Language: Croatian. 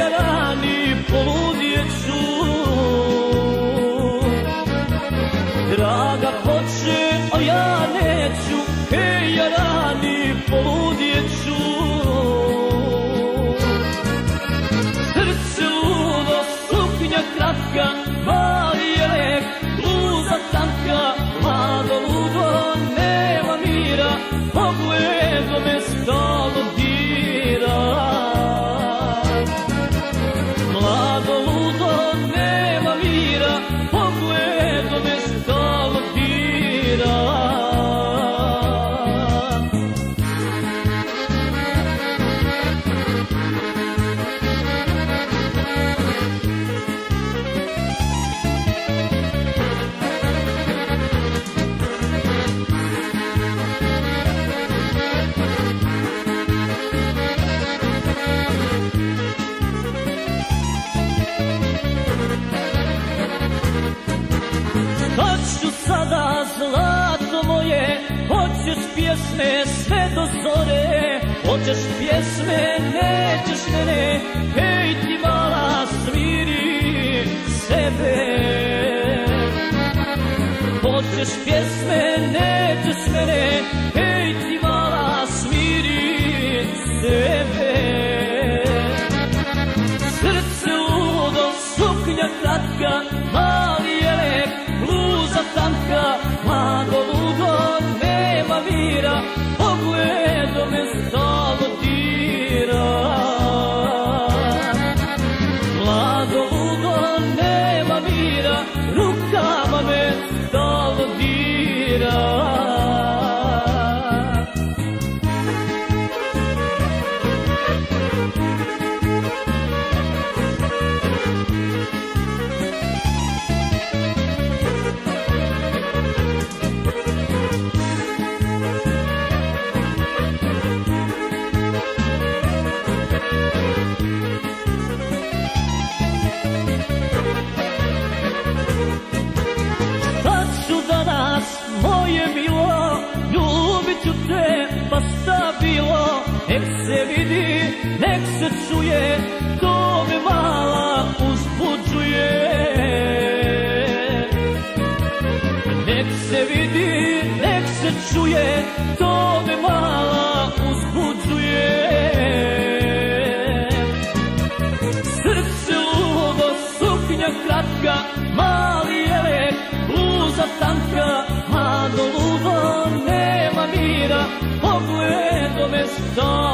ja rani poludjet ću Draga hoće, a ja sada zlato moje Hoćeš pjesme sve do zore. Hoćeš pjesme, nećeš mene Hej ti mala smiri sebe. Hoćeš pjesme, nećeš mene Hej ti mala smiri sebe Kad ću danas moje milo Ljubit ću te pa šta bilo? Vidi, nek se čuje To mala Nek se vidi, nek se čuje To me mala uzbuđuje song.